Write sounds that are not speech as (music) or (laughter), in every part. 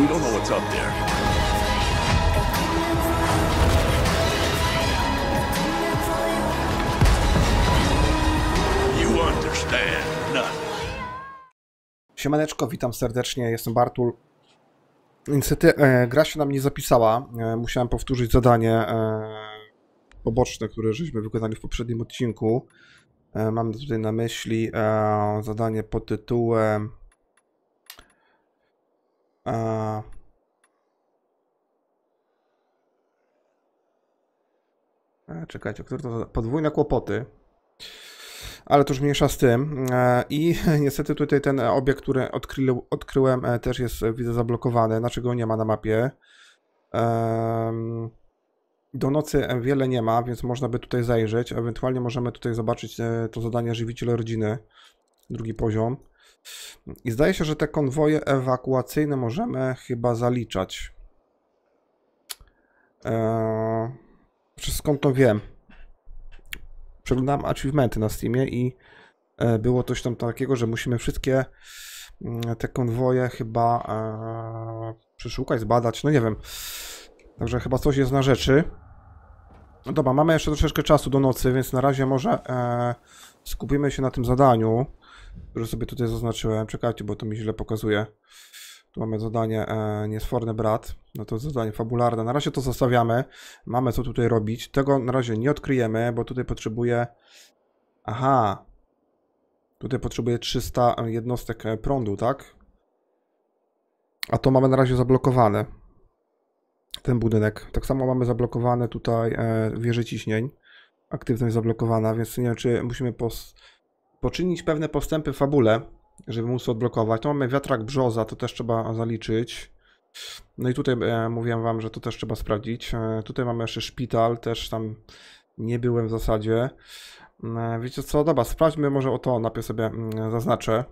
We don't know what's up there. You understand nothing. Siemaneczko, witam serdecznie, jestem Bartul. Niestety e, gra się nam nie zapisała. E, musiałem powtórzyć zadanie e, poboczne, które żeśmy wykonali w poprzednim odcinku. E, mam tutaj na myśli e, zadanie pod tytułem e, e, Czekajcie, które to podwójne kłopoty. Ale to już mniejsza z tym. E, I (laughs) niestety tutaj ten obiekt, który odkrył, odkryłem, e, też jest, e, widzę, zablokowany. Znaczy go nie ma na mapie. Do nocy wiele nie ma, więc można by tutaj zajrzeć. Ewentualnie możemy tutaj zobaczyć to zadanie żywiciel rodziny. Drugi poziom. I zdaje się, że te konwoje ewakuacyjne możemy chyba zaliczać. Eee, skąd to wiem? przeglądałem achievementy na Steamie i e, było coś tam takiego, że musimy wszystkie mm, te konwoje chyba e, przeszukać, zbadać, no nie wiem. Także chyba coś jest na rzeczy. No dobra, mamy jeszcze troszeczkę czasu do nocy, więc na razie może e, skupimy się na tym zadaniu, które sobie tutaj zaznaczyłem. Czekajcie, bo to mi źle pokazuje. Tu mamy zadanie e, Niesforny Brat. No to zadanie fabularne. Na razie to zostawiamy. Mamy co tutaj robić. Tego na razie nie odkryjemy, bo tutaj potrzebuję... Aha. Tutaj potrzebuję 300 jednostek e, prądu, tak? A to mamy na razie zablokowane. Ten budynek. Tak samo mamy zablokowane tutaj e, wieże ciśnień. Aktywność zablokowana, więc nie wiem, czy musimy pos poczynić pewne postępy w fabule, żeby móc to odblokować. Tu mamy wiatrak brzoza, to też trzeba zaliczyć. No i tutaj e, mówiłem wam, że to też trzeba sprawdzić. E, tutaj mamy jeszcze szpital, też tam nie byłem w zasadzie. E, wiecie co, dobra, sprawdźmy może o to, najpierw sobie mm, zaznaczę.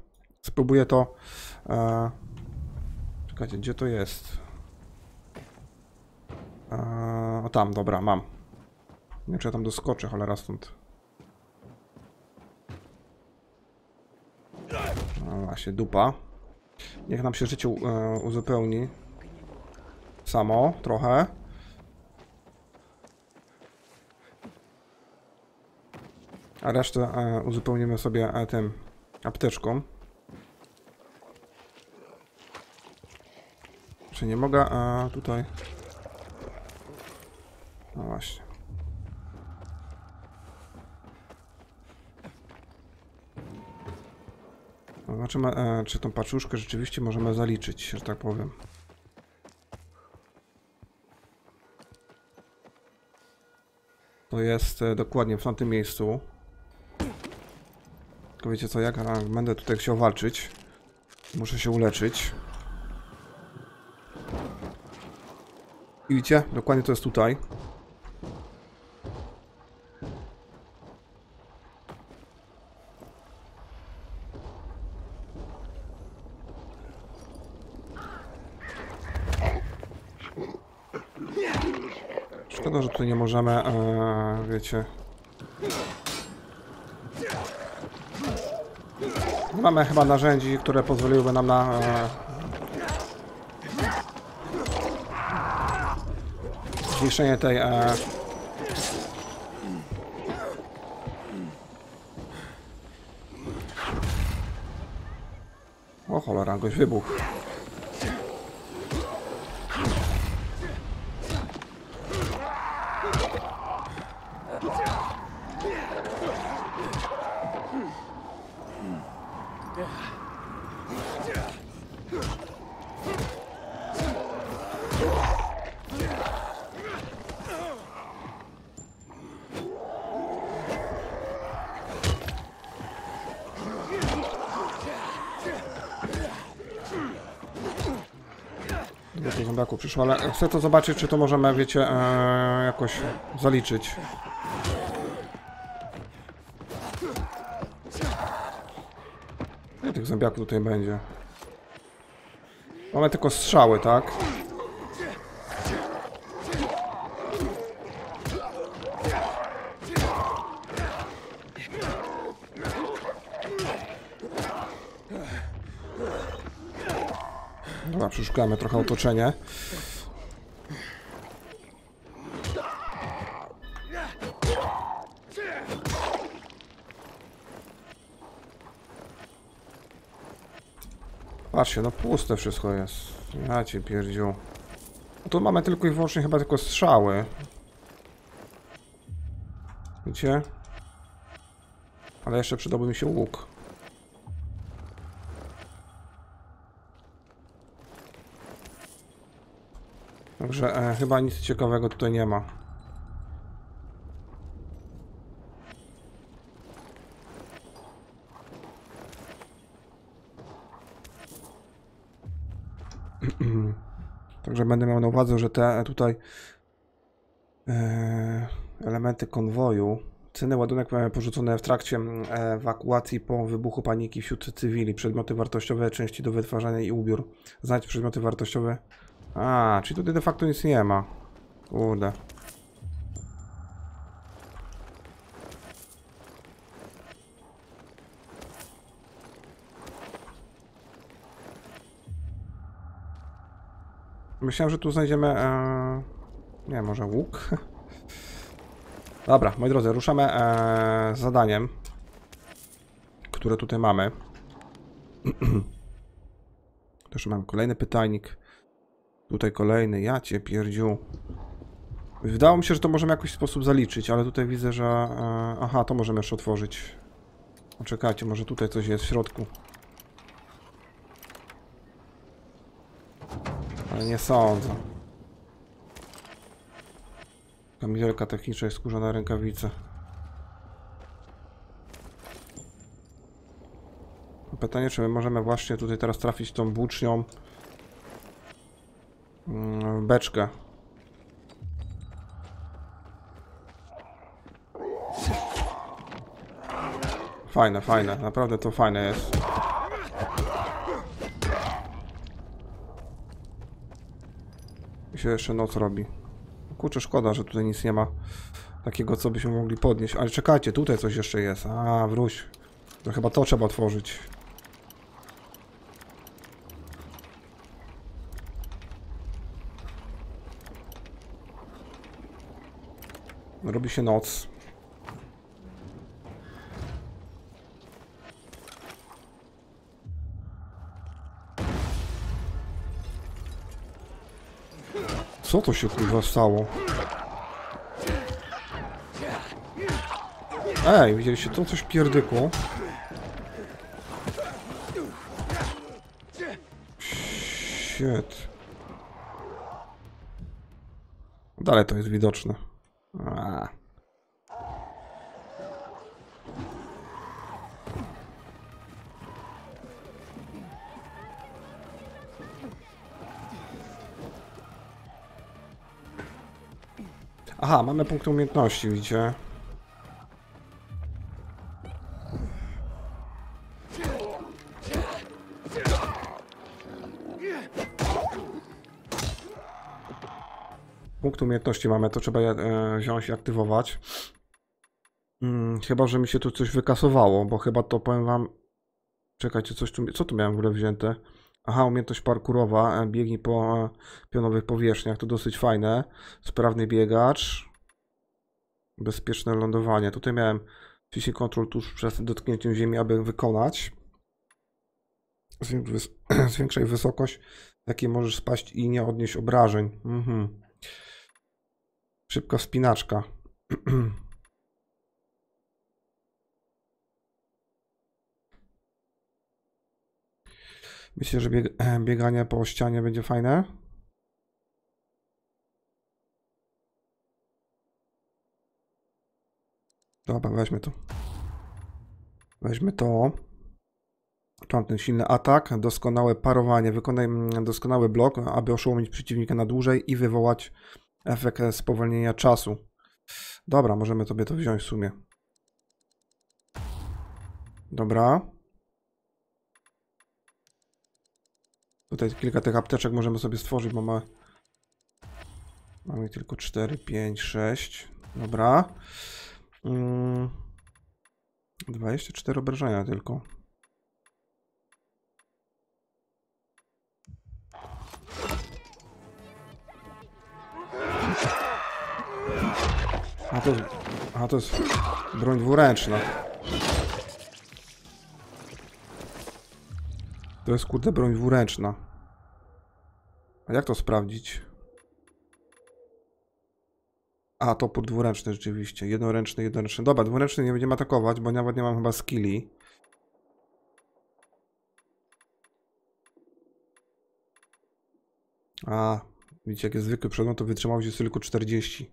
Spróbuję to... E, czekajcie, gdzie to jest? E, o tam, dobra, mam. Nie wiem, czy ja tam doskoczę, cholera stąd. No właśnie, dupa. Niech nam się życie uzupełni. Samo, trochę. A resztę e, uzupełnimy sobie e, tym apteczką. Czy nie mogę e, tutaj... No właśnie. Zobaczymy, e, czy tą paczuszkę rzeczywiście możemy zaliczyć, że tak powiem. To jest e, dokładnie w tamtym miejscu. Tylko wiecie co, jak a, będę tutaj chciał walczyć, muszę się uleczyć. I Widzicie? Dokładnie to jest tutaj. Szkoda, że tutaj nie możemy, e, wiecie... Nie mamy chyba narzędzi, które pozwoliłyby nam na... E, zniszczenie tej... E, o cholera, goś wybuch. Przyszło, ale chcę to zobaczyć, czy to możemy, wiecie, e, jakoś zaliczyć. Ile tych zombiaków tutaj będzie? Mamy tylko strzały, tak? Przeszukamy trochę otoczenie. Patrzcie, no puste wszystko jest. Ja cię pierdziu. No tu mamy tylko i wyłącznie chyba tylko strzały. Widzicie? Ale jeszcze przydałby mi się łuk. Także e, chyba nic ciekawego tutaj nie ma. (clears throat) Także będę miał na uwadze, że te tutaj e, elementy konwoju, ceny ładunek porzucone w trakcie ewakuacji po wybuchu paniki wśród cywili, przedmioty wartościowe, części do wytwarzania i ubiór. Znajdź przedmioty wartościowe. A, czyli tutaj de facto nic nie ma. Kurde. Myślałem, że tu znajdziemy. E... Nie, może łuk? (laughs) Dobra, moi drodzy, ruszamy e... z zadaniem, które tutaj mamy. (clears throat) Też mam kolejny pytajnik. Tutaj kolejny, ja cię pierdziu. Wydało mi się, że to możemy w jakiś sposób zaliczyć, ale tutaj widzę, że... E... Aha, to możemy jeszcze otworzyć. Poczekajcie, może tutaj coś jest w środku. Ale nie sądzę. Kamizelka techniczna i skórzane rękawice. Pytanie, czy my możemy właśnie tutaj teraz trafić tą włócznią w beczkę. Fajne, fajne, naprawdę to fajne jest. I się jeszcze noc robi. Kurczę, szkoda, że tutaj nic nie ma takiego, co byśmy mogli podnieść. Ale czekajcie, tutaj coś jeszcze jest. A, wróć. To chyba to trzeba otworzyć. Robi się noc. Co to się kurwa stało? Ej, widzieliście to? Coś pierdykło. Shit. Dalej to jest widoczne. Mamy punkt umiejętności, widzicie? Punkt umiejętności mamy, to trzeba je e, wziąć i aktywować. Hmm, chyba, że mi się tu coś wykasowało, bo chyba to powiem wam... Czekajcie, coś tu... Co tu miałem w ogóle wzięte? Aha, umiejętność parkurowa, e, biegnij po e, pionowych powierzchniach, to dosyć fajne. Sprawny biegacz. Bezpieczne lądowanie. Tutaj miałem Fishing Control tuż przed dotknięciem ziemi, aby wykonać. (clears throat) Zwiększaj wysokość, jakiej możesz spaść i nie odnieść obrażeń. Mhm. Szybka wspinaczka. (clears throat) Myślę, że bieg (clears throat) bieganie po ścianie będzie fajne. Dobra, weźmy to. Weźmy to. Tu mam ten silny atak, doskonałe parowanie. Wykonaj mm, doskonały blok, aby oszołomić przeciwnika na dłużej i wywołać efekt spowolnienia czasu. Dobra, możemy sobie to wziąć w sumie. Dobra. Tutaj kilka tych apteczek możemy sobie stworzyć, bo ma... mamy tylko 4, 5, 6. Dobra. Mm. Yy, 24 obrażenia tylko. A to, a to jest broń dwuręczna. To jest kurde broń dwuręczna. A jak to sprawdzić? A, topór dwuręczny rzeczywiście. Jednoręczny, jednoręczny. Dobra, dwuręczny nie będziemy atakować, bo nawet nie mam chyba skilli. A, widzicie, jak jest zwykły przedmiot, to wytrzymałość jest tylko 40.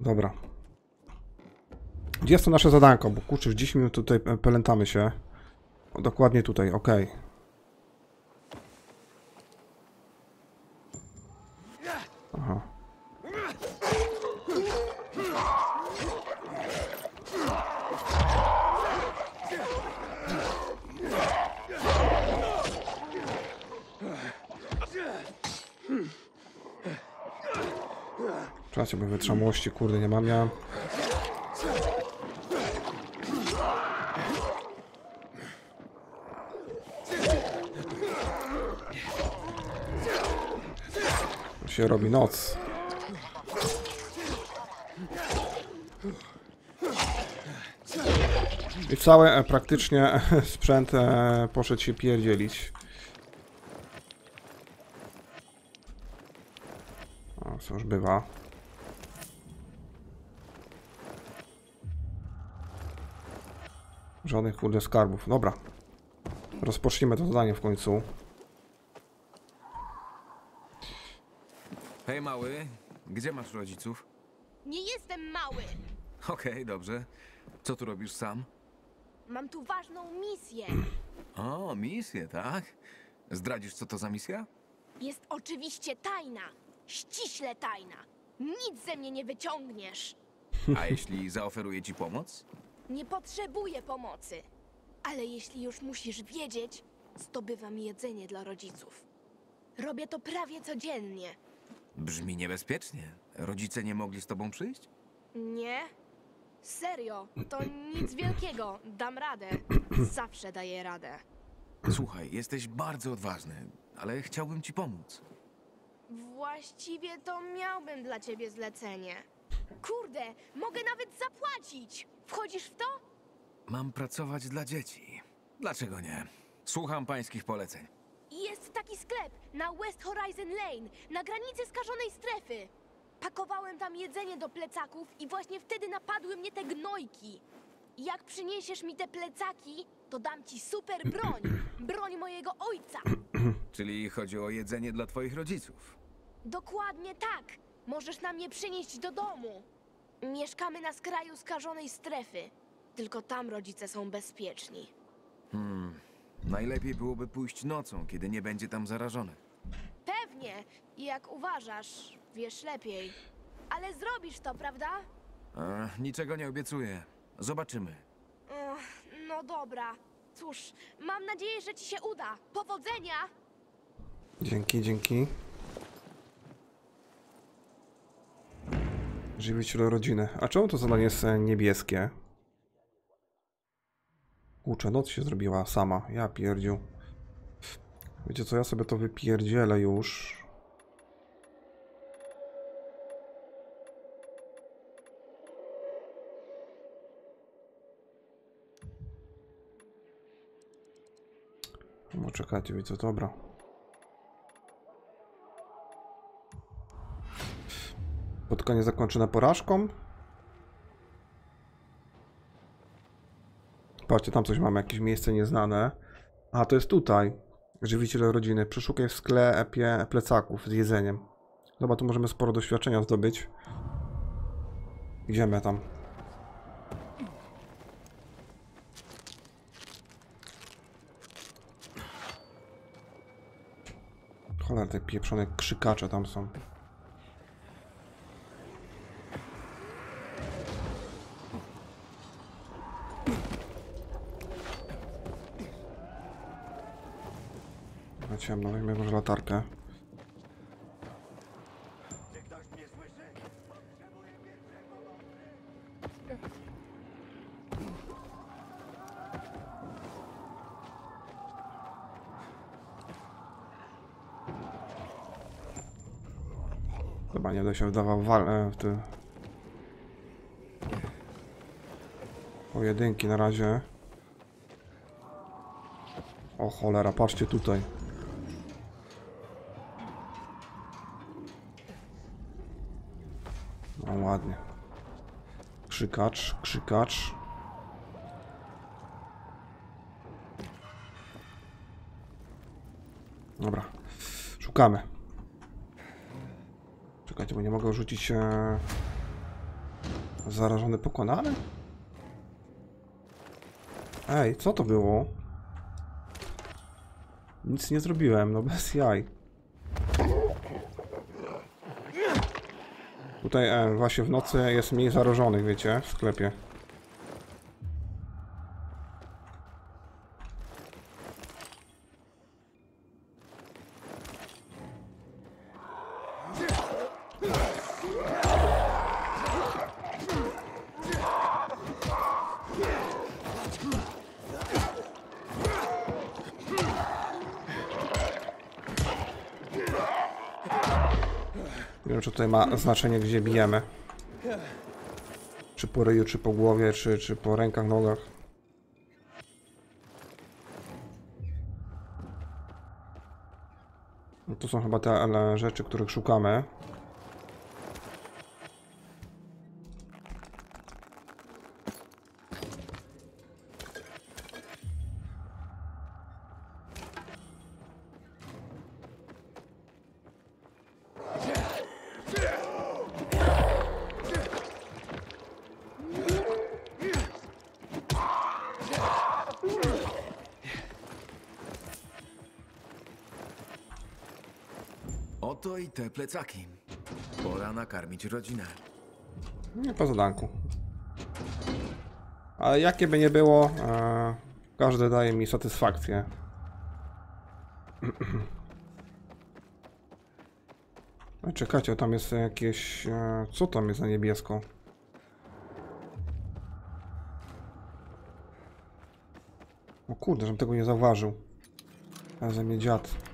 Dobra. Gdzie jest to nasze zadanko? Bo kurczę, już 10 minut tutaj pelętamy się. O, dokładnie tutaj, ok. Aha. Czekajcie, bo wytrzymałości, kurde, nie mam, miałem. Się robi noc. I cały e, praktycznie (laughs) sprzęt e, poszedł się pierdzielić. O, co już bywa. Żadnych kurde skarbów. Dobra. Rozpocznijmy to zadanie w końcu. Hej mały, gdzie masz rodziców? Nie jestem mały! Okej, dobrze. Co tu robisz sam? Mam tu ważną misję. O, misję, tak? Zdradzisz, co to za misja? Jest oczywiście tajna. Ściśle tajna. Nic ze mnie nie wyciągniesz. A jeśli zaoferuję ci pomoc? Nie potrzebuję pomocy. Ale jeśli już musisz wiedzieć, zdobywam jedzenie dla rodziców. Robię to prawie codziennie. Brzmi niebezpiecznie. Rodzice nie mogli z tobą przyjść? Nie? Serio, to nic wielkiego. Dam radę. Zawsze daję radę. Słuchaj, jesteś bardzo odważny, ale chciałbym ci pomóc. Właściwie to miałbym dla ciebie zlecenie. Kurde, mogę nawet zapłacić. Wchodzisz w to? Mam pracować dla dzieci. Dlaczego nie? Słucham pańskich poleceń. Jest taki sklep na West Horizon Lane, na granicy skażonej strefy. Pakowałem tam jedzenie do plecaków i właśnie wtedy napadły mnie te gnojki. Jak przyniesiesz mi te plecaki, to dam ci super broń. Broń mojego ojca. (clears throat) Czyli chodzi o jedzenie dla twoich rodziców. Dokładnie tak. Możesz nam je przynieść do domu. Mieszkamy na skraju skażonej strefy. Tylko tam rodzice są bezpieczni. Hmm. Najlepiej byłoby pójść nocą, kiedy nie będzie tam zarażonych. Pewnie, jak uważasz, wiesz lepiej. Ale zrobisz to, prawda? E, niczego nie obiecuję. Zobaczymy. Ech, no dobra. Cóż, mam nadzieję, że ci się uda. Powodzenia! Dzięki, dzięki. Żywiciel rodziny. A czemu to zadanie jest e, niebieskie? Kurczę, noc się zrobiła sama. Ja pierdziu. Wiecie co, ja sobie to wypierdzielę już. No czekajcie, wiecie, dobra. Spotkanie zakończone porażką. Patrzcie, tam coś mamy, jakieś miejsce nieznane. A, to jest tutaj. Żywiciel rodziny. Przeszukaj w sklepie plecaków z jedzeniem. Dobra, tu możemy sporo doświadczenia zdobyć. Idziemy tam. Cholera, te pieprzone krzykacze tam są. Na ciemno, weźmy może latarkę. Chyba nie będę się wdawał w, e, w te pojedynki na razie. O cholera, patrzcie tutaj. Ładnie. Krzykacz, krzykacz. Dobra, szukamy. Czekajcie, bo nie mogę rzucić e... zarażony pokonany? Ej, co to było? Nic nie zrobiłem, no bez jaj. Tutaj e, właśnie w nocy jest mniej zarażonych, wiecie, w sklepie. Tutaj ma znaczenie, gdzie bijemy. Czy po ryju, czy po głowie, czy, czy po rękach, nogach. No to są chyba te ele- rzeczy, których szukamy. Oto i te plecaki. Pora nakarmić rodzinę. Nie po zadanku. Ale jakie by nie było, e, każde daje mi satysfakcję. (clears throat) Czekajcie, tam jest jakieś... E, co tam jest na niebiesko? O kurde, żebym tego nie zauważył. Ze mnie dziad.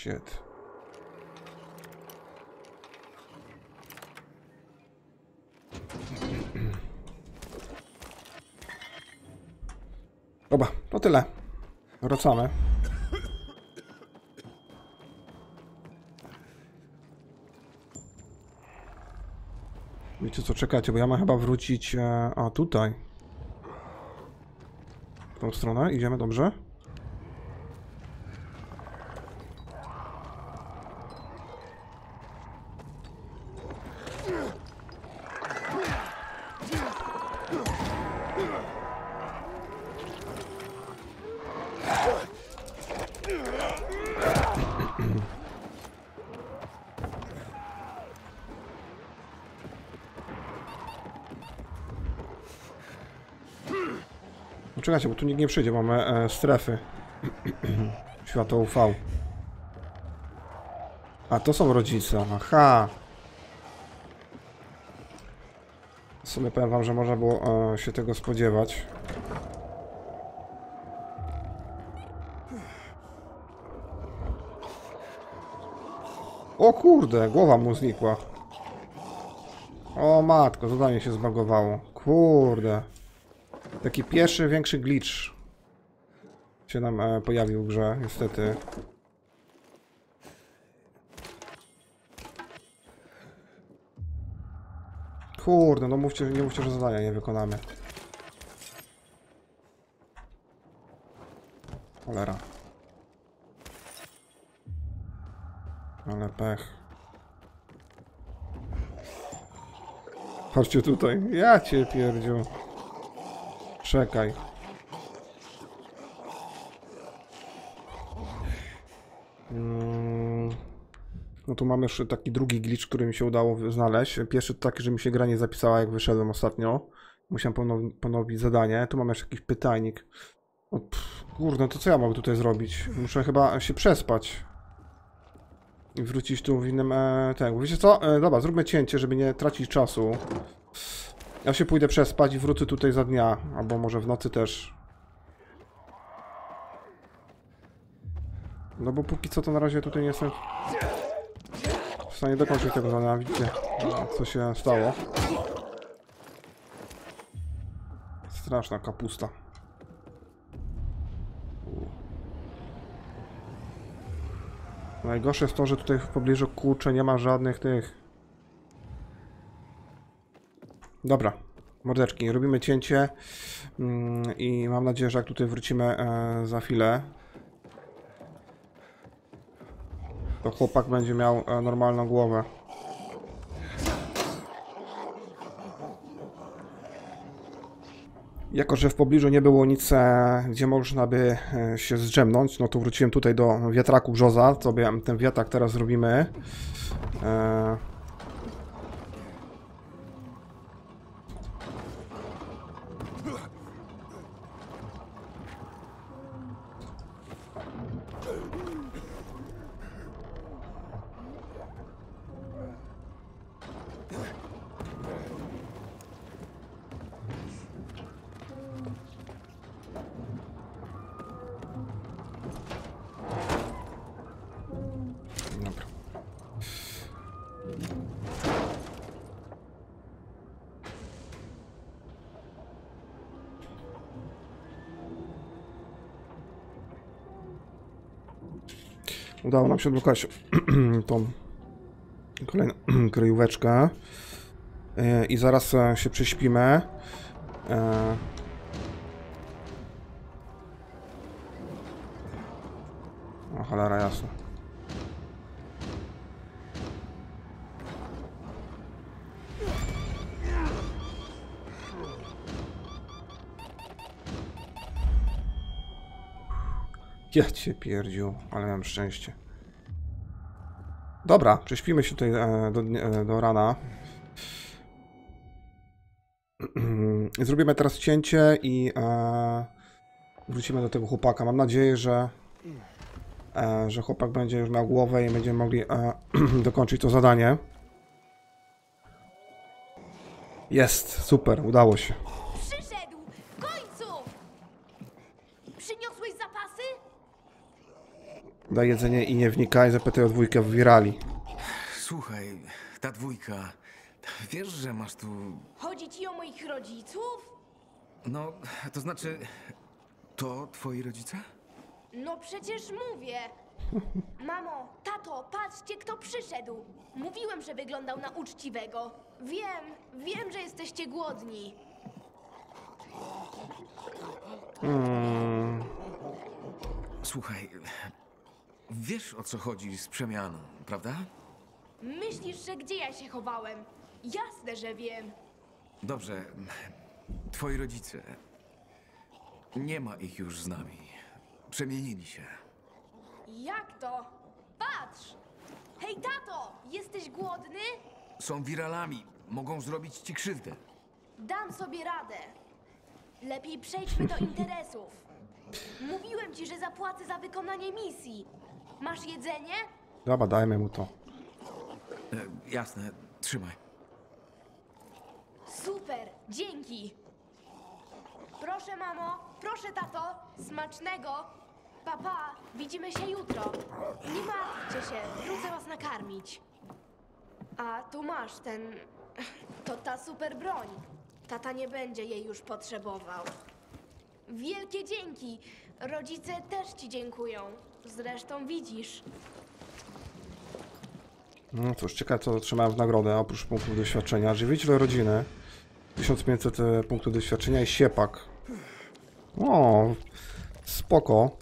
Shit. Dobra, to tyle. Wracamy. Wiecie co, czekajcie, bo ja mam chyba wrócić... E, a, tutaj. W tą stronę, idziemy, dobrze? No czekajcie, bo tu nikt nie przyjdzie, mamy e, strefy. (clears throat) Światło UV. A to są rodzice, aha. W sumie powiem wam, że można było e, się tego spodziewać. O kurde, głowa mu znikła. O matko, zadanie się zbagowało. Kurde. Taki pierwszy, większy glitch się nam e, pojawił w grze, niestety. Kurde, no mówcie, nie mówcie, że zadania nie wykonamy. Cholera. Ale pech. Chodźcie tutaj. Ja cię pierdziu. Czekaj. Mm. No tu mamy jeszcze taki drugi glitch, który mi się udało znaleźć. Pierwszy to taki, że mi się gra nie zapisała, jak wyszedłem ostatnio. Musiałem ponow ponowić zadanie. Tu mam jeszcze jakiś pytajnik. O, pff, kurde, to co ja mogę tutaj zrobić? Muszę chyba się przespać. I wrócić tu w innym... E, tak, wiecie co? E, dobra, zróbmy cięcie, żeby nie tracić czasu. Ja się pójdę przespać i wrócę tutaj za dnia, albo może w nocy też. No bo póki co to na razie tutaj nie jestem w stanie dokończyć tego zadania. Widzicie, co się stało. Straszna kapusta. Najgorsze jest to, że tutaj w pobliżu kurcze nie ma żadnych tych Dobra, mordeczki, robimy cięcie mm, i mam nadzieję, że jak tutaj wrócimy e, za chwilę, to chłopak będzie miał e, normalną głowę. Jako, że w pobliżu nie było nic, e, gdzie można by się zdrzemnąć, no to wróciłem tutaj do wiatraku brzoza. Sobie ten wiatrak teraz zrobimy. E, Udało nam się odblokować (clears throat) tą kolejną (clears throat) kryjóweczkę. E, I zaraz e, się prześpimy. E, O cholera jasna. Ja cię pierdziu, ale mam szczęście. Dobra, prześpimy się tutaj e, do, e, do rana. (clears throat) Zrobimy teraz cięcie i e, wrócimy do tego chłopaka. Mam nadzieję, że, że chłopak będzie już miał głowę i będziemy mogli (clears throat) dokończyć to zadanie. Jest, super, udało się. Przyszedł! W końcu! Przyniosłeś zapasy? Daj jedzenie i nie wnikaj, zapytaj o dwójkę w wirali. Słuchaj, ta dwójka. Wiesz, że masz tu. Chodzi ci o moich rodziców? No, to znaczy. To twoi rodzice? No przecież mówię. Mamo, tato, patrzcie, kto przyszedł. Mówiłem, że wyglądał na uczciwego. Wiem, wiem, że jesteście głodni. Słuchaj. Wiesz o co chodzi z przemianą, prawda? Myślisz, że gdzie ja się chowałem? Jasne, że wiem. Dobrze. Twoi rodzice. Nie ma ich już z nami. Przemienili się. Jak to? Patrz! Hej, tato! Jesteś głodny? Są wiralami. Mogą zrobić ci krzywdę. Dam sobie radę. Lepiej przejdźmy do interesów. Mówiłem ci, że zapłacę za wykonanie misji. Masz jedzenie? Dobra, dajmy mu to. E, jasne, trzymaj. Super, dzięki. Proszę, mamo, proszę, tato, smacznego. Papa, widzimy się jutro. Nie martwcie się, wrócę was nakarmić. A tu masz ten. (laughs) To ta super broń. Tata nie będzie jej już potrzebował. Wielkie dzięki. Rodzice też ci dziękują. Zresztą widzisz. No cóż, ciekawe co otrzymałem w nagrodę, oprócz punktów doświadczenia. Żywiciel rodziny. 1500 e, punktów doświadczenia i siepak. O, spoko.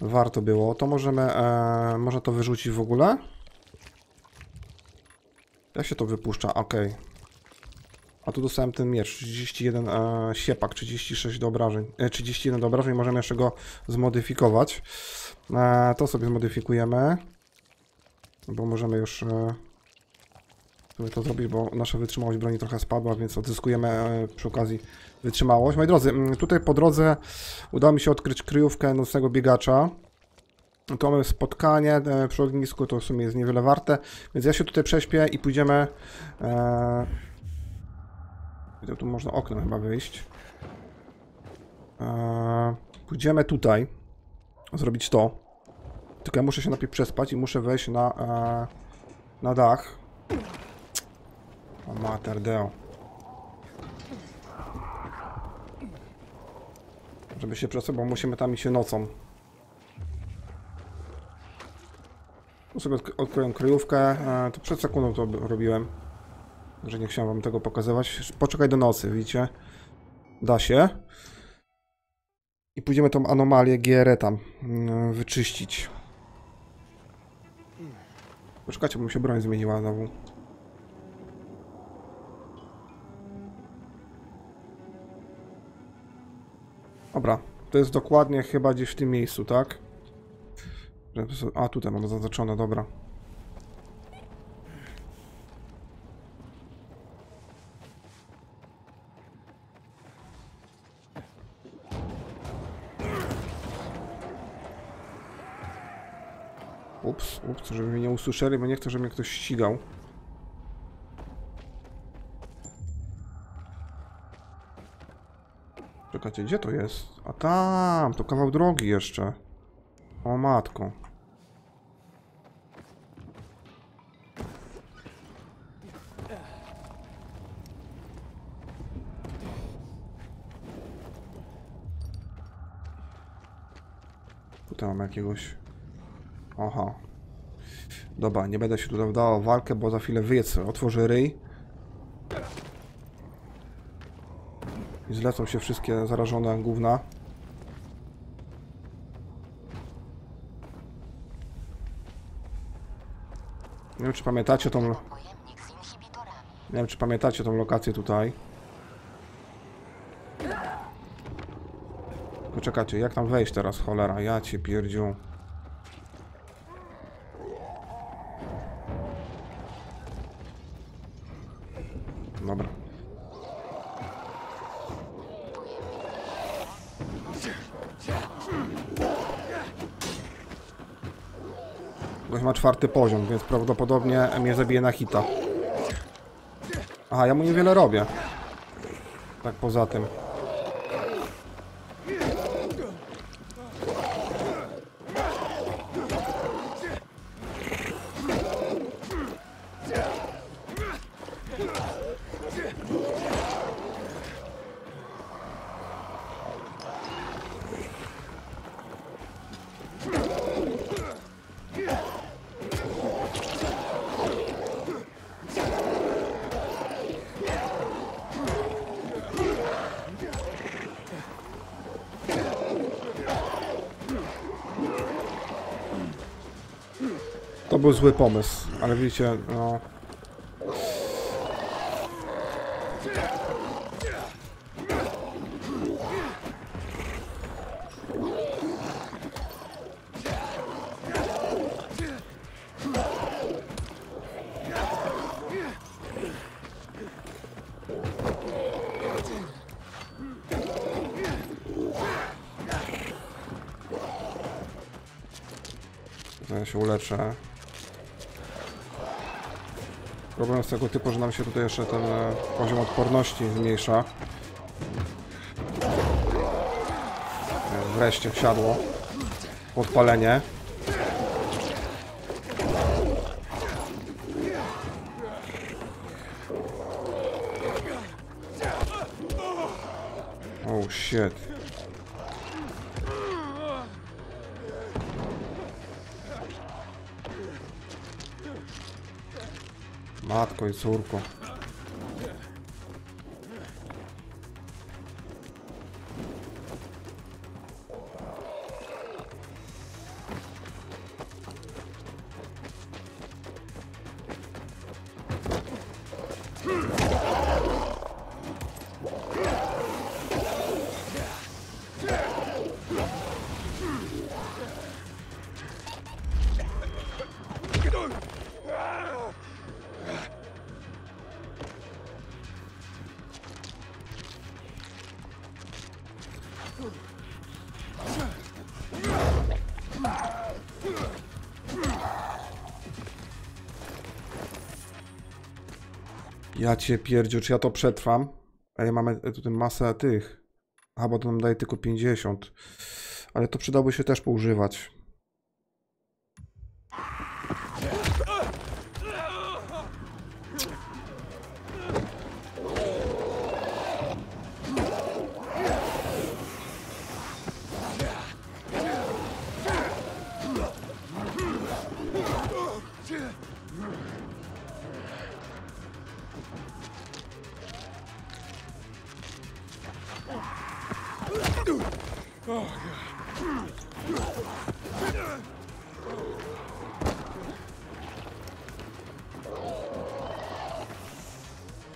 Warto było. To możemy, e, można to wyrzucić w ogóle? Jak się to wypuszcza? Okej. A tu dostałem ten miecz, 31 e, siepak, 36 do obrażeń, e, 31 do obrażeń, możemy jeszcze go zmodyfikować. To sobie zmodyfikujemy. Bo możemy już e, sobie to zrobić, bo nasza wytrzymałość broni trochę spadła, więc odzyskujemy e, przy okazji wytrzymałość. Moi drodzy, mm, tutaj po drodze udało mi się odkryć kryjówkę nocnego biegacza. To mamy spotkanie e, przy ognisku, to w sumie jest niewiele warte, więc ja się tutaj prześpię i pójdziemy... E, tu można oknem chyba wyjść. Pójdziemy tutaj, zrobić to. Tylko ja muszę się najpierw przespać i muszę wejść na, e, na dach. O mater deo. Żeby się przespać, bo musimy tam iść nocą. Tu sobie odk- odkryłem kryjówkę. E, to przed sekundą to robiłem. Że nie chciałem wam tego pokazywać. Poczekaj do nocy, widzicie? Da się. I pójdziemy tą anomalię GR tam mm, wyczyścić. Poczekajcie, bo mi się broń zmieniła znowu. Dobra, to jest dokładnie chyba gdzieś w tym miejscu, tak? A, tutaj mam zaznaczone, dobra. Żeby mnie nie usłyszeli, bo nie chcę, żeby mnie ktoś ścigał. Czekajcie, gdzie to jest? A tam, to kawał drogi jeszcze. O matko. Tutaj mam jakiegoś... Aha. Dobra, nie będę się tutaj wdawał walkę, bo za chwilę wyjec otworzy ryj. I zlecą się wszystkie zarażone gówna. Nie wiem, czy pamiętacie tą... Nie wiem, czy pamiętacie tą lokację tutaj. Tylko czekajcie, jak tam wejść teraz, cholera? Ja cię pierdziu. Czwarty poziom, więc prawdopodobnie mnie zabije na hita. Aha, ja mu niewiele robię. Tak poza tym. Był zły pomysł, ale widzicie, no... Się uleczę. Jest tego typu, że nam się tutaj jeszcze ten e, poziom odporności zmniejsza. Wreszcie wsiadło. Podpalenie. Oh shit. Matko i Ja cię pierdziu, czy ja to przetrwam? Ej, mamy e, tutaj masę tych. A, bo to nam daje tylko 50. Ale to przydałoby się też poużywać.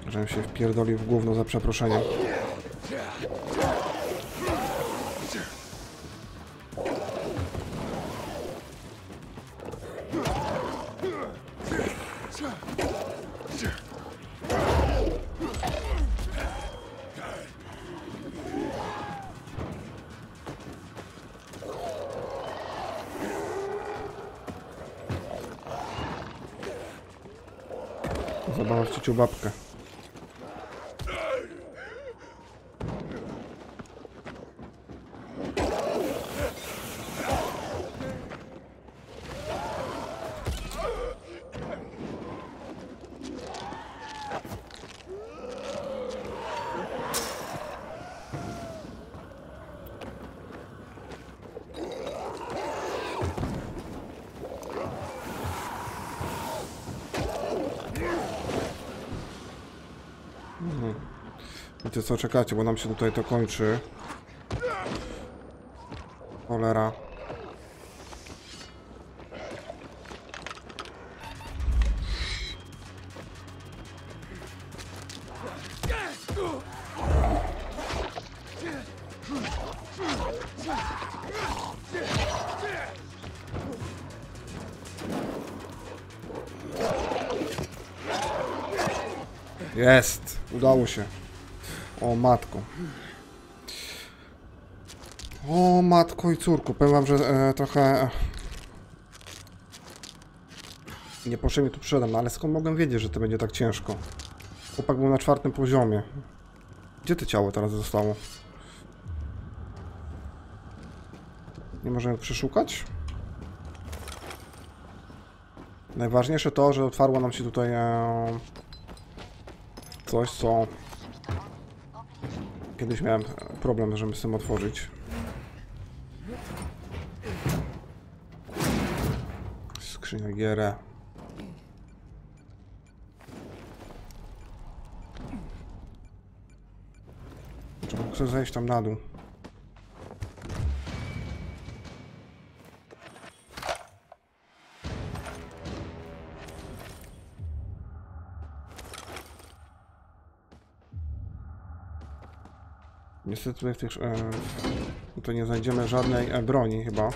Żebym się wpierdolił w gówno za przeproszeniem. Co, czekacie, bo nam się tutaj to kończy. Cholera. Jest! Udało się. O matko. O matko i córku. Powiem wam, że e, trochę... Niepotrzebnie tu przyszedłem, ale skąd mogłem wiedzieć, że to będzie tak ciężko? Chłopak był na czwartym poziomie. Gdzie to ciało teraz zostało? Nie możemy przeszukać? Najważniejsze to, że otwarło nam się tutaj e, coś, co kiedyś miałem problem, żeby z tym otworzyć. Skrzynia gierę. Czy mógł zejść tam na dół? Niestety w tych... E, tutaj nie znajdziemy żadnej e, broni chyba.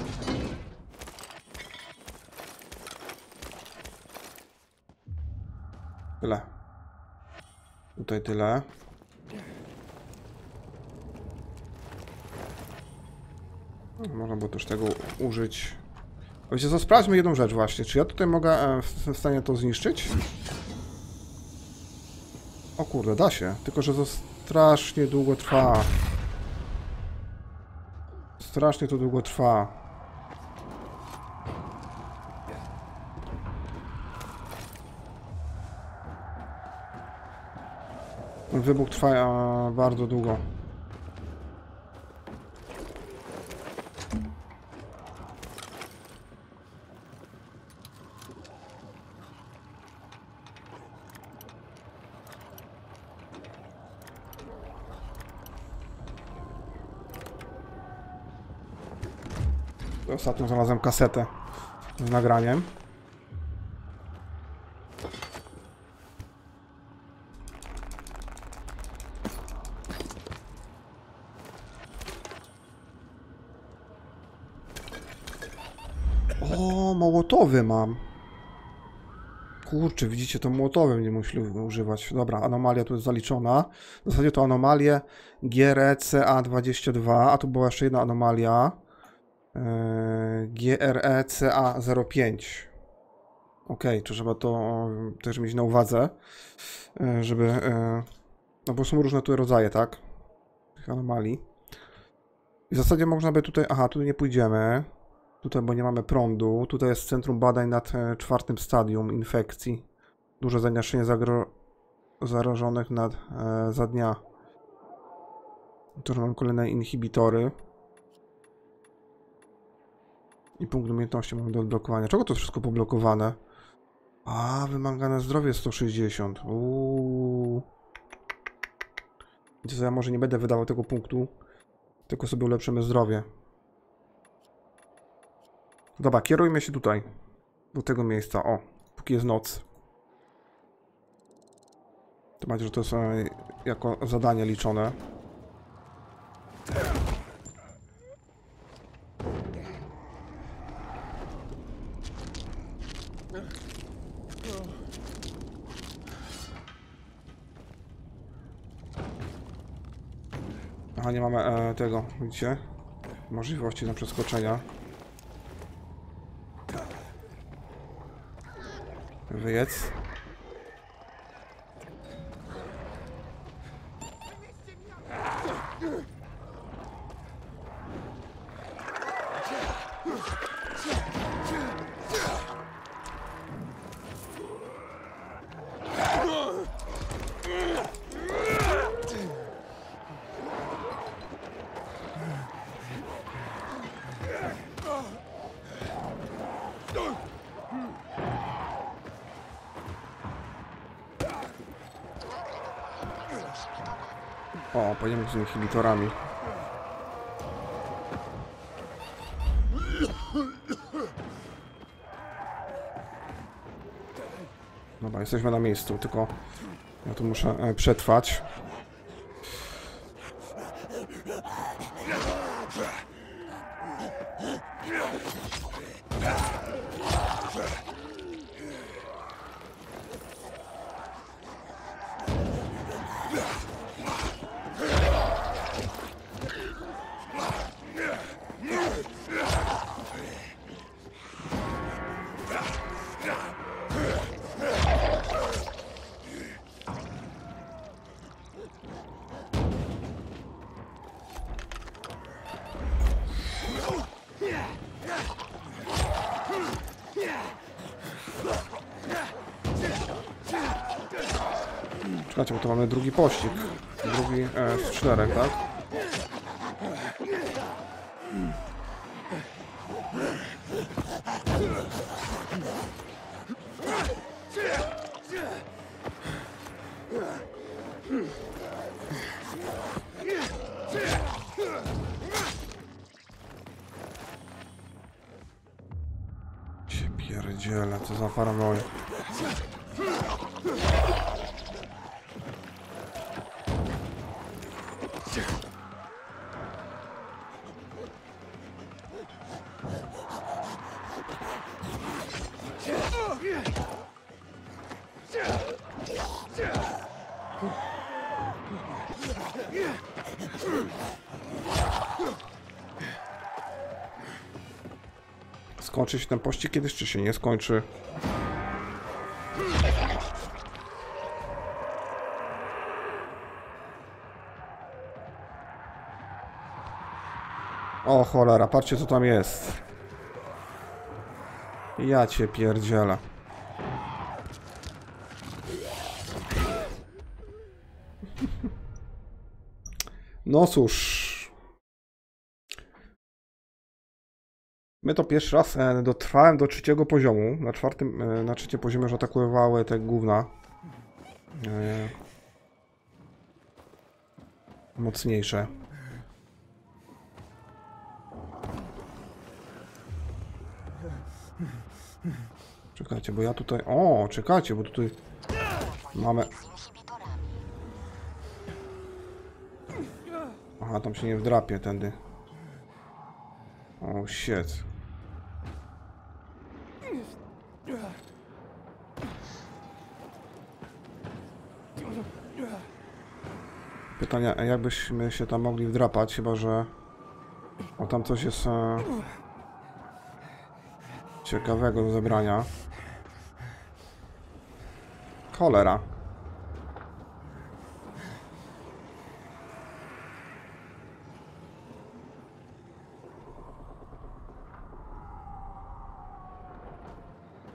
Tyle. Tutaj tyle. Można było też tego użyć. Wiecie co, sprawdźmy jedną rzecz właśnie. Czy ja tutaj mogę e, w stanie to zniszczyć? O kurde, da się. Tylko, że to strasznie długo trwa. Strasznie to długo trwa. Wybuch trwa e, bardzo długo. Ostatnio znalazłem kasetę z nagraniem. O, mołotowy mam. Kurczę, widzicie, to mołotowym nie musieli używać. Dobra, anomalia tu jest zaliczona. W zasadzie to anomalie GRECA22, a tu była jeszcze jedna anomalia. E, GRECA05. Ok, to trzeba to też mieć na uwadze, yy, żeby... No bo są różne tu rodzaje, tak? Tych anomalii. W zasadzie można by tutaj... Aha, tutaj nie pójdziemy. Tutaj, bo nie mamy prądu. Tutaj jest Centrum Badań nad e, czwartym stadium infekcji. Duże zaniaszczenie zagro... zarażonych nad, e, za dnia. Tu mam kolejne inhibitory. I punkt umiejętności mamy do odblokowania. Czego to wszystko poblokowane? A, wymagane zdrowie 160. Uuu. Co, ja może nie będę wydawał tego punktu. Tylko sobie ulepszymy zdrowie. Dobra, kierujmy się tutaj. Do tego miejsca. O, póki jest noc. To macie, że to są jako zadanie liczone. Aha, nie mamy e, tego, widzicie? Możliwości na przeskoczenia. Wyjedz. Z inhibitorami. Dobra, jesteśmy na miejscu, tylko ja tu muszę e, przetrwać. Czekajcie, bo to mamy drugi pościg. Drugi e, czterech, tak? Skończy się ten pościg kiedyś, czy się nie skończy? O cholera, patrzcie co tam jest. Ja cię pierdzielę. No cóż. My to pierwszy raz e, dotrwałem do trzeciego poziomu. Na czwartym, e, na trzecim poziomie już atakowały te gówna. E, mocniejsze. Czekajcie, bo ja tutaj... O, czekajcie, bo tutaj mamy... Aha, tam się nie wdrapie tędy. O, shit. Pytania, jakbyśmy się tam mogli wdrapać, chyba że... O, tam coś jest... E... Ciekawego do zebrania. Cholera.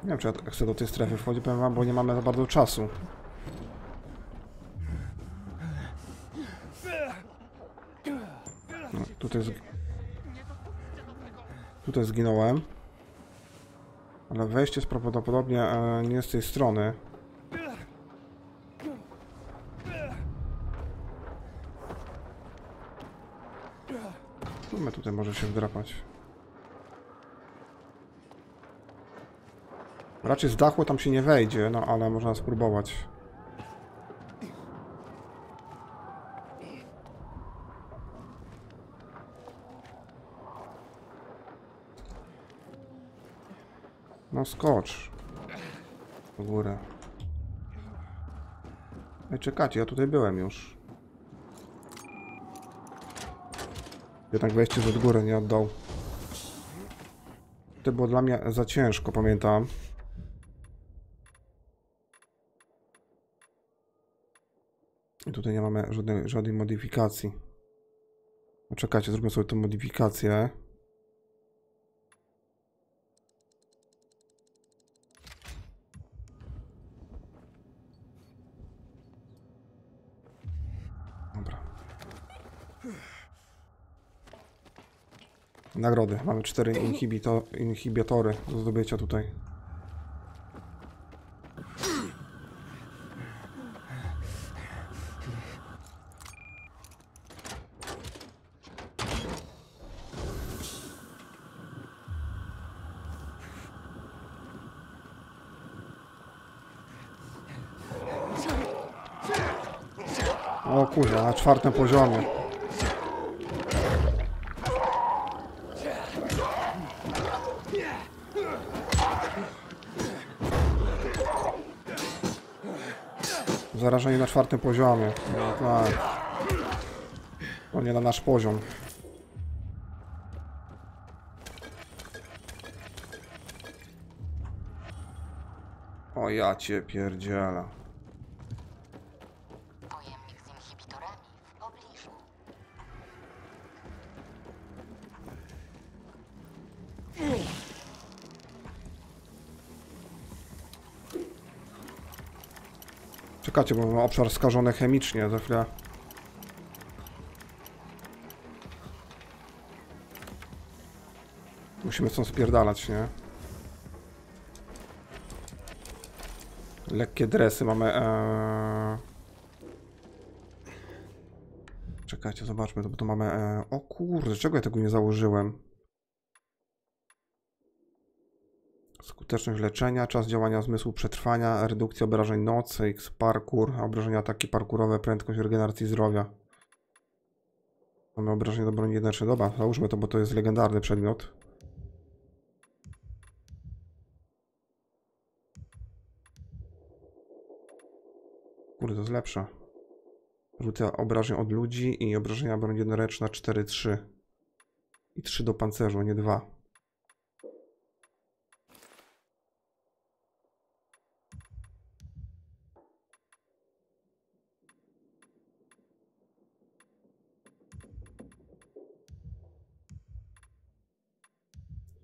Nie wiem, czy ja chcę do tej strefy wchodzić, powiem wam, bo nie mamy za bardzo czasu. No, tutaj, tutaj zginąłem. Ale wejście jest prawdopodobnie e, nie z tej strony. Spróbujmy tutaj może się wdrapać. Raczej z dachu tam się nie wejdzie, no ale można spróbować. No skocz. W górę. Ej, czekajcie, ja tutaj byłem już. Jednak wejście od góry nie oddał. To było dla mnie za ciężko, pamiętam. I tutaj nie mamy żadnej, żadnej modyfikacji. No czekajcie, zrobię sobie tę modyfikację. Nagrody. Mamy cztery inhibito, inhibitory do zdobycia tutaj. O kurwa, na czwartym poziomie. Zarażenie na czwartym poziomie. No tak. To nie na nasz poziom. O ja cię pierdzielę. Czekajcie, bo mamy obszar skażony chemicznie za chwilę. Musimy stąd spierdalać, nie? Lekkie dresy mamy. Eee... Czekajcie, zobaczmy, to, bo to mamy. Eee... O kurde, czego ja tego nie założyłem? Skuteczność leczenia, czas działania zmysłu przetrwania, redukcja obrażeń nocy, X parkour, obrażenia ataki parkurowe, prędkość regeneracji zdrowia. Mamy obrażenie do broni jednej Dobra, załóżmy to, bo to jest legendarny przedmiot. Kurde, to jest lepsze. Rzucę obrażeń od ludzi i obrażenia broni jednoręczna 4-3. I 3 do pancerzu, nie 2.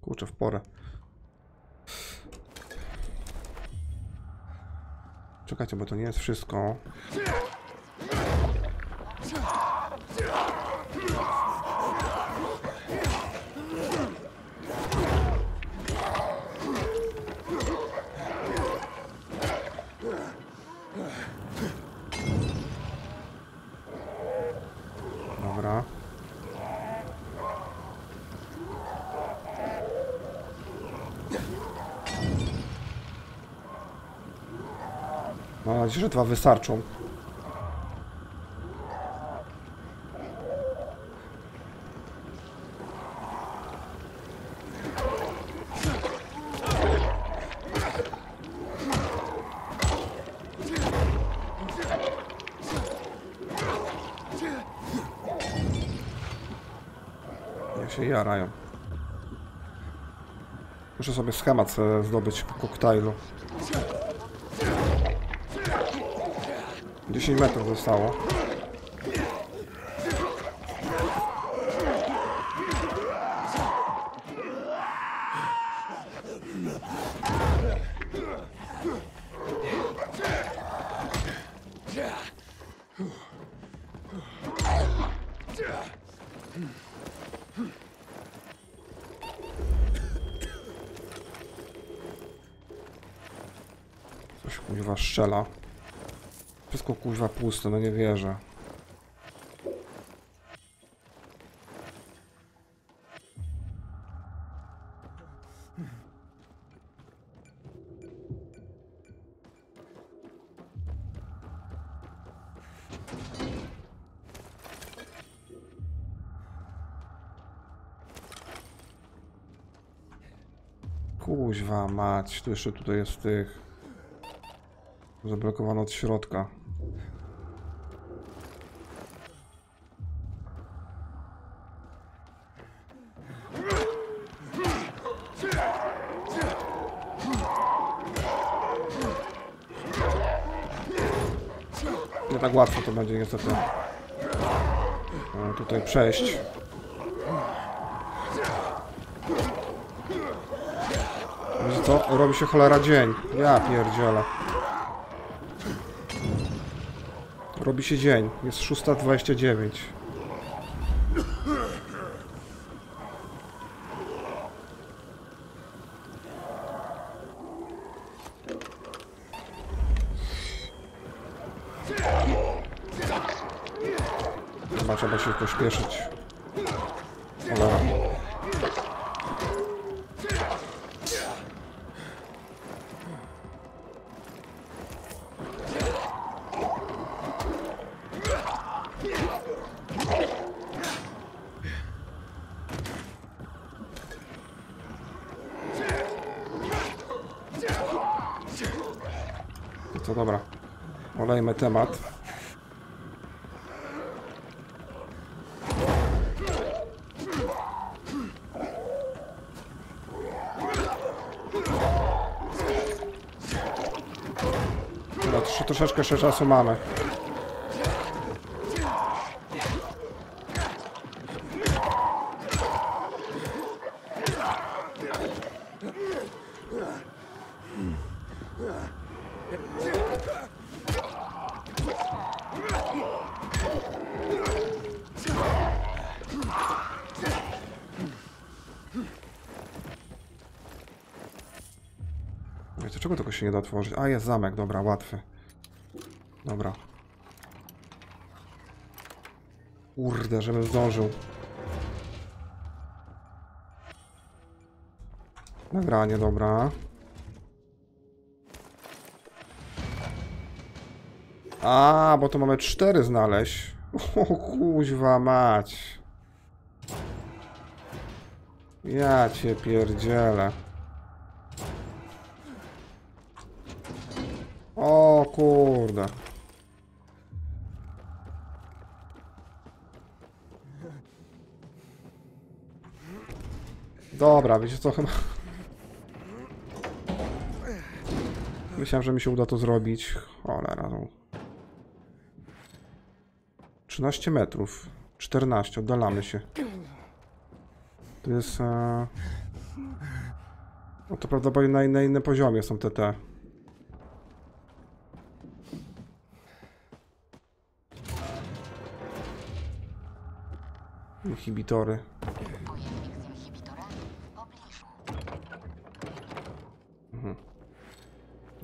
Kurczę, w porę. Czekajcie, bo to nie jest wszystko. Dobra. Mam nadzieję, że dwa wystarczą. Niech się jarają. Muszę sobie schemat e, zdobyć koktajlu. 10 metrów zostało. pusto, no nie wierzę. Kuźwa mać, tu jeszcze tutaj jest tych... Zablokowano od środka. Łatwo to będzie niestety. E, Tutaj przejść. Co? Robi się cholera dzień. Ja pierdzielę. Robi się dzień. Jest 6.29. Chyba trzeba się pośpieszyć. Cholera. To dobra. Olejmy temat. Dobra, trzy- troszeczkę jeszcze czasu mamy. Czego tego się nie da otworzyć? A, jest zamek, dobra, łatwy. Dobra. Kurde, żebym zdążył. Nagranie, dobra. A, bo to mamy cztery znaleźć. (laughs) O kuźwa mać. Ja cię pierdzielę. Dobra, wiecie co chyba... Myślałem, że mi się uda to zrobić. Cholera. No. 13 metrów. 14, oddalamy się. To jest... E... No to prawdopodobnie na, na innym poziomie są te te. Inhibitory. Pojemnik z inhibitorami w pobliżu.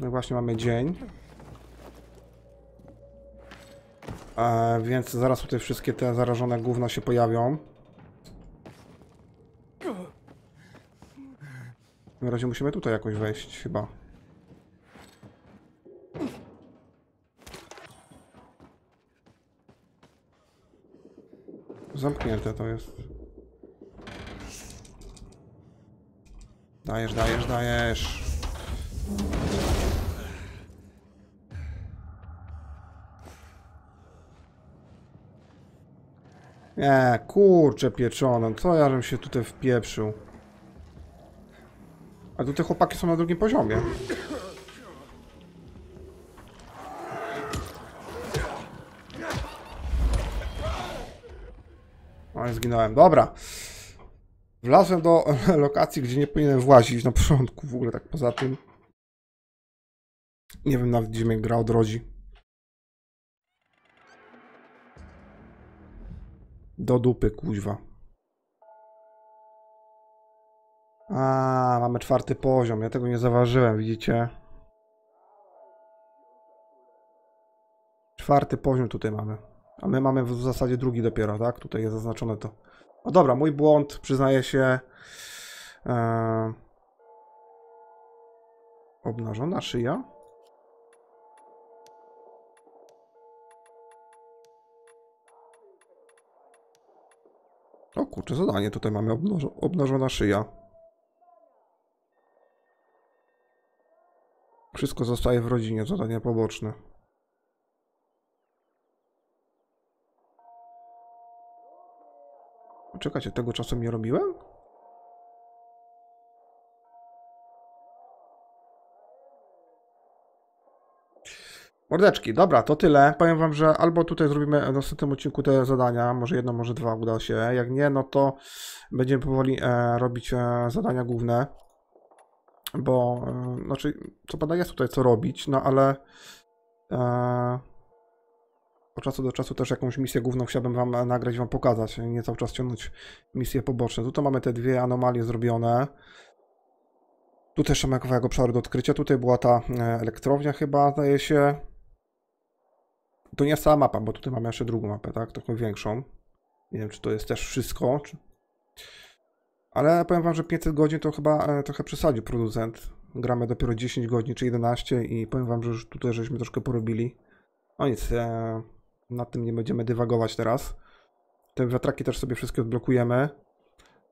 No właśnie mamy dzień. E, więc zaraz tutaj wszystkie te zarażone gówno się pojawią. Na razie musimy tutaj jakoś wejść chyba. Zamknięte to jest. Dajesz, dajesz, dajesz. Nie, kurczę pieczone, co ja żem się tutaj wpieprzył. A tu te chłopaki są na drugim poziomie. O, i zginąłem. Dobra. Wlazłem do (laughs) lokacji, gdzie nie powinienem włazić na początku w ogóle tak poza tym. Nie wiem nawet gdzie mnie gra odrodzi. Do dupy, kuźwa. A, mamy czwarty poziom. Ja tego nie zauważyłem, widzicie? Czwarty poziom tutaj mamy. A my mamy w zasadzie drugi dopiero, tak? Tutaj jest zaznaczone to. O dobra, mój błąd, przyznaję się. Eee... Obnażona szyja? O kurczę, zadanie tutaj mamy obnoż obnażona szyja. Wszystko zostaje w rodzinie, zadanie poboczne. Czekajcie, tego czasem nie robiłem? Mordeczki, dobra, to tyle. Powiem wam, że albo tutaj zrobimy w następnym odcinku te zadania, może jedno, może dwa uda się. Jak nie, no to będziemy powoli e, robić e, zadania główne. Bo, e, znaczy, co prawda jest tutaj co robić, no ale e, od czasu do czasu też jakąś misję główną chciałbym wam e, nagrać, wam pokazać, nie cały czas ciągnąć misje poboczne. Tutaj mamy te dwie anomalie zrobione. Tu też mamy obszaru do odkrycia. Tutaj była ta e, elektrownia chyba, zdaje się. To nie cała mapa, bo tutaj mamy jeszcze drugą mapę, tak? Taką większą. Nie wiem, czy to jest też wszystko. Czy... Ale powiem wam, że 500 godzin to chyba e, trochę przesadził producent. Gramy dopiero 10 godzin czy 11 i powiem wam, że już tutaj żeśmy troszkę porobili. No nic, e, nad tym nie będziemy dywagować teraz. Te wiatraki też sobie wszystkie odblokujemy.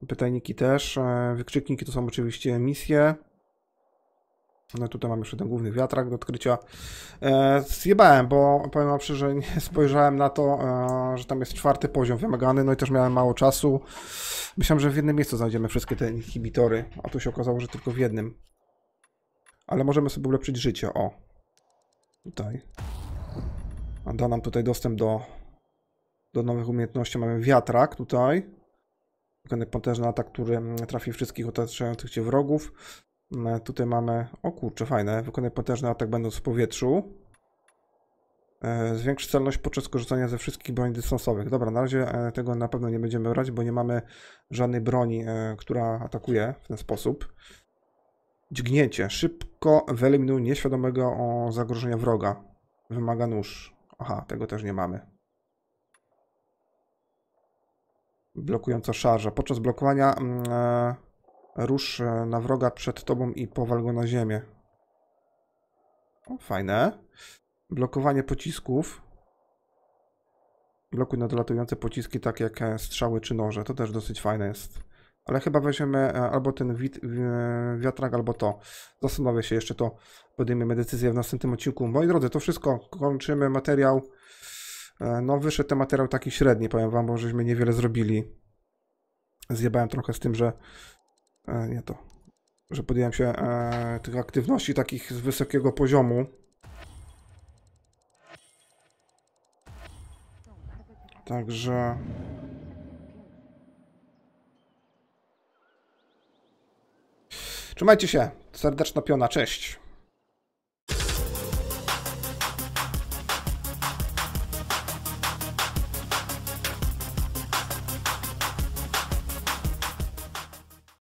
Pytajniki też. E, wykrzykniki to są oczywiście misje. No tutaj mamy jeszcze ten główny wiatrak do odkrycia. E, zjebałem, bo powiem wam (laughs) nie spojrzałem na to, e, że tam jest czwarty poziom wymagany, no i też miałem mało czasu. Myślałem, że w jednym miejscu znajdziemy wszystkie te inhibitory, a tu się okazało, że tylko w jednym. Ale możemy sobie ulepszyć życie, o. Tutaj. A da nam tutaj dostęp do, do nowych umiejętności. Mamy wiatrak tutaj. Potężny atak, który trafi wszystkich otaczających cię wrogów. Mm, Tutaj mamy, o kurczę, fajne. Wykonaj potężny atak będąc w powietrzu. E, Zwiększ celność podczas korzystania ze wszystkich broni dystansowych. Dobra, na razie e, tego na pewno nie będziemy brać, bo nie mamy żadnej broni, e, która atakuje w ten sposób. Dźgnięcie. Szybko wyeliminuj nieświadomego zagrożenia wroga. Wymaga nóż. Aha, tego też nie mamy. Blokująca szarża. Podczas blokowania e, rusz e, na wroga przed tobą i powal go na ziemię. O, fajne. Blokowanie pocisków. Blokuj nadlatujące pociski, tak jak e, strzały czy noże. To też dosyć fajne jest. Ale chyba weźmiemy e, albo ten wit, wi- wiatrak, albo to. Zastanowię się jeszcze to. Podejmiemy decyzję w następnym odcinku. Moi drodzy, to wszystko. Kończymy materiał. No, wyszedł ten materiał taki średni, powiem wam, bo żeśmy niewiele zrobili. Zjebałem trochę z tym, że e, nie to, że podjąłem się e, tych aktywności takich z wysokiego poziomu. Także. Trzymajcie się. Serdeczna piona, cześć.